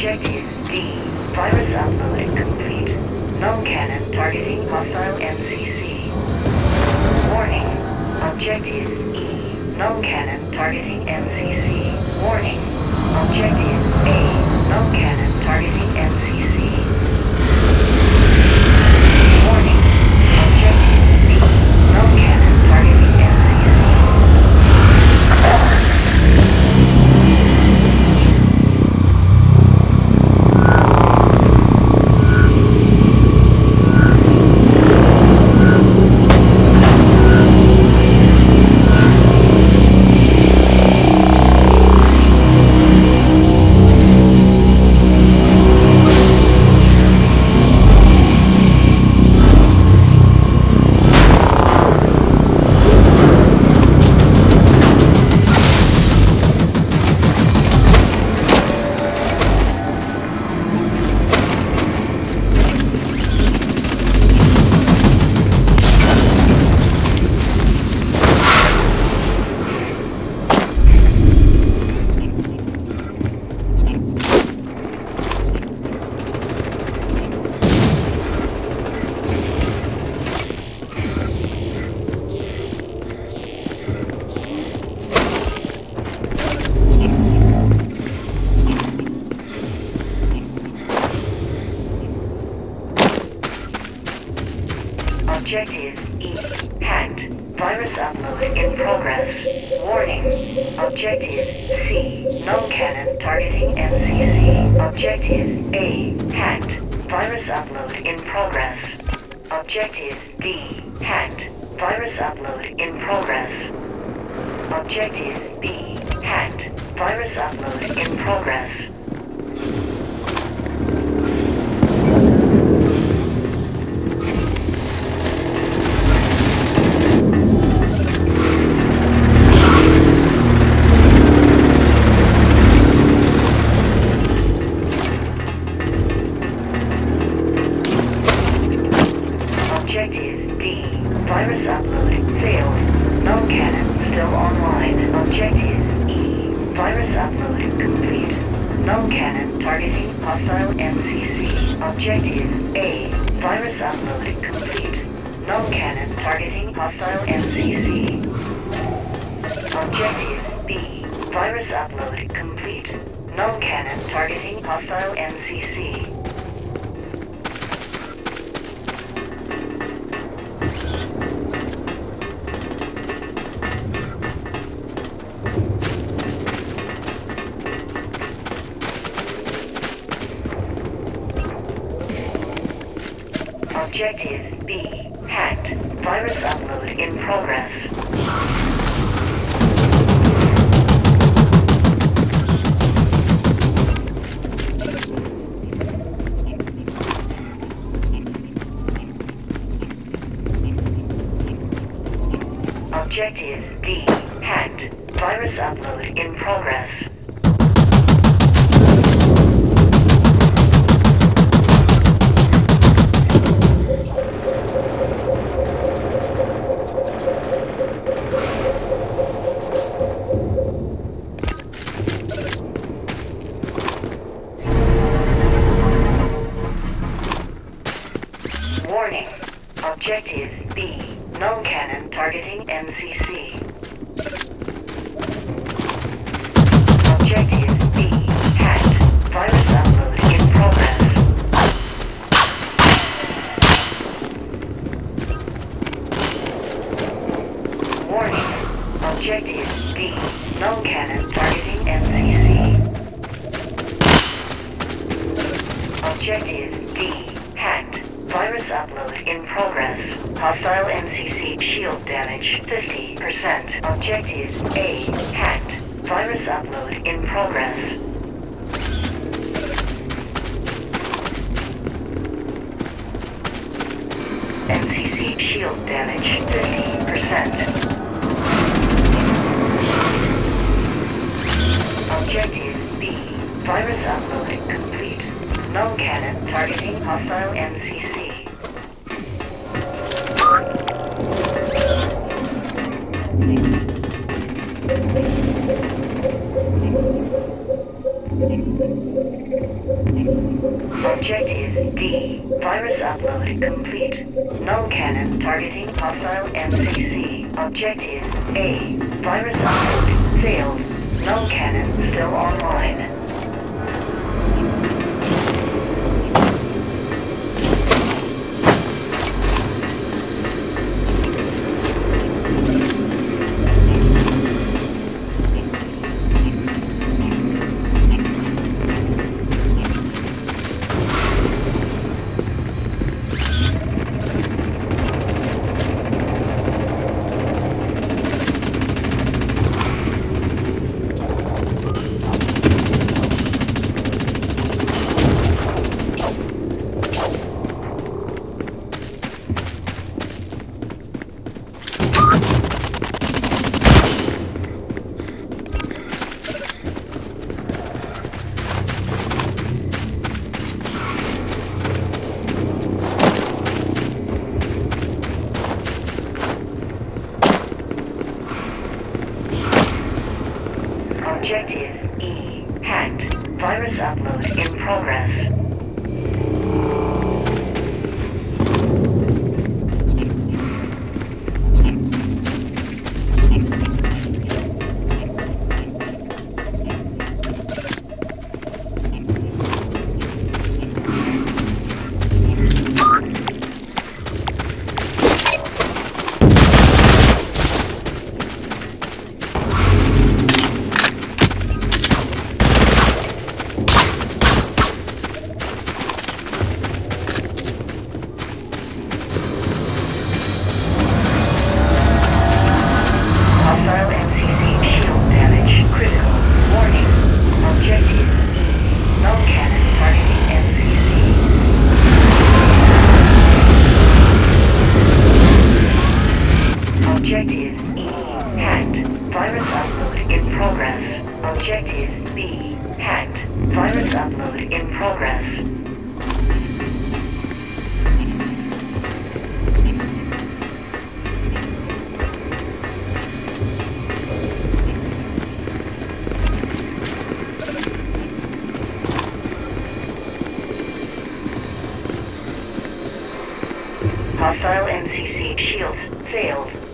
Objective D. Virus upload complete. Null cannon targeting hostile MCC. Warning. Objective E. Null cannon targeting MCC. Warning. Objective A. Null cannon targeting MCC. Objective E. Hacked. Virus upload in progress. Warning. Objective C. Null cannon targeting MCC. Objective A. Hacked. Virus upload in progress. Objective D. Hacked. Virus upload in progress. Objective B. Hacked. Virus upload in progress. MCC. Objective A. Virus upload complete. Null cannon targeting hostile MCC. Objective B. Virus upload complete. Null cannon targeting hostile MCC. Objective B. Hacked. Virus upload in progress. Objective D. Hacked. Virus upload in progress. Objective D. Hacked. Virus upload in progress. Hostile MCC shield damage 50%. Objective A. Hacked. Virus upload in progress. Damage 50%. Objective B. Virus upload complete. Null cannon targeting hostile MCC. Objective D. Virus upload complete. Null cannon targeting hostile MCC. Objective A. Virus upload failed. Null cannon still online. Hostile MCC shields failed.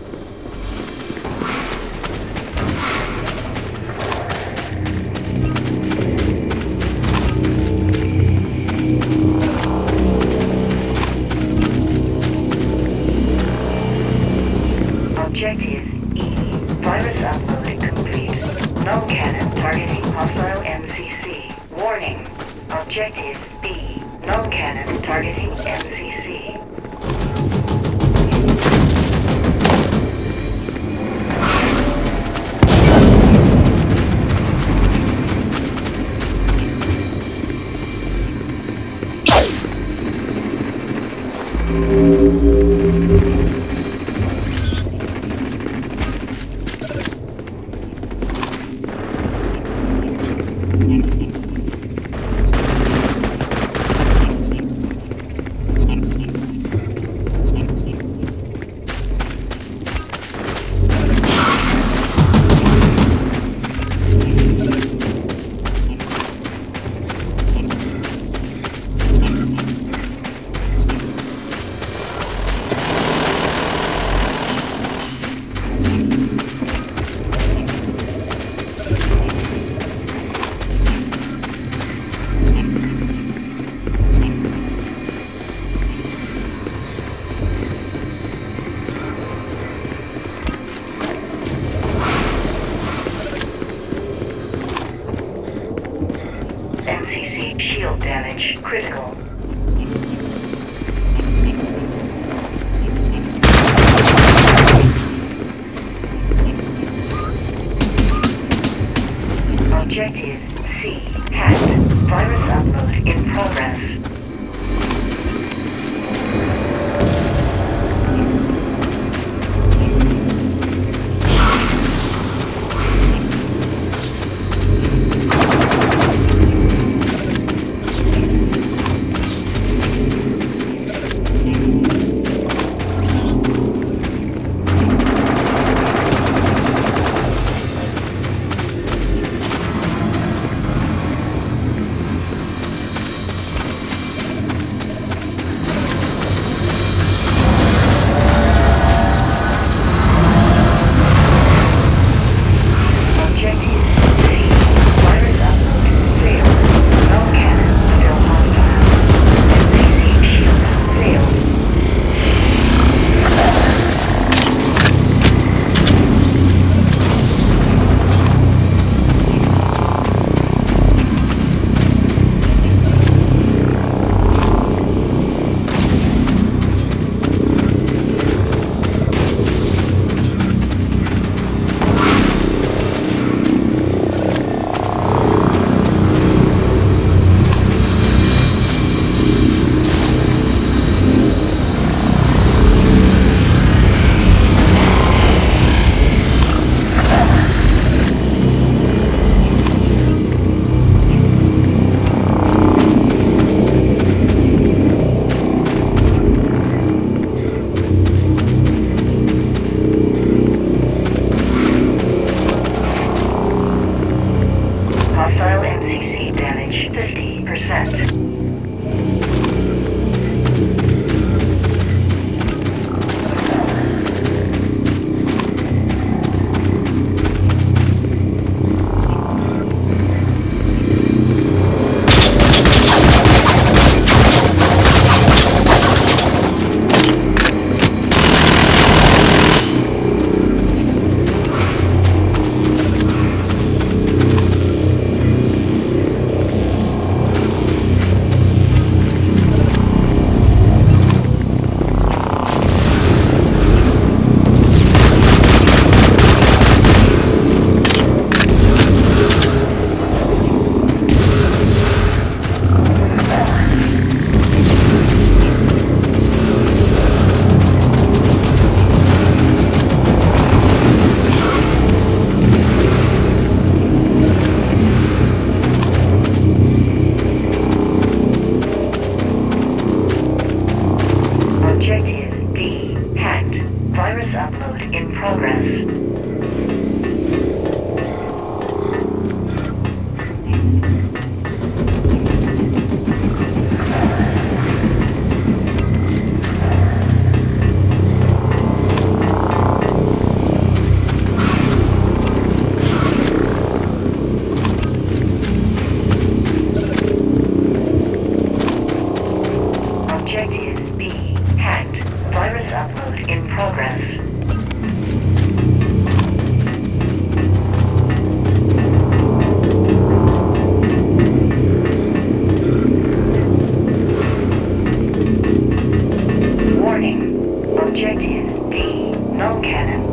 Critical.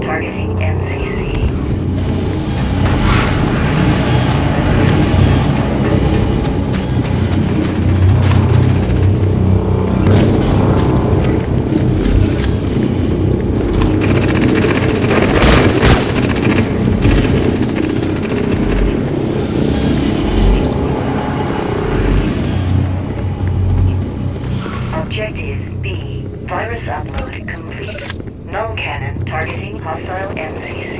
targeting MCC. and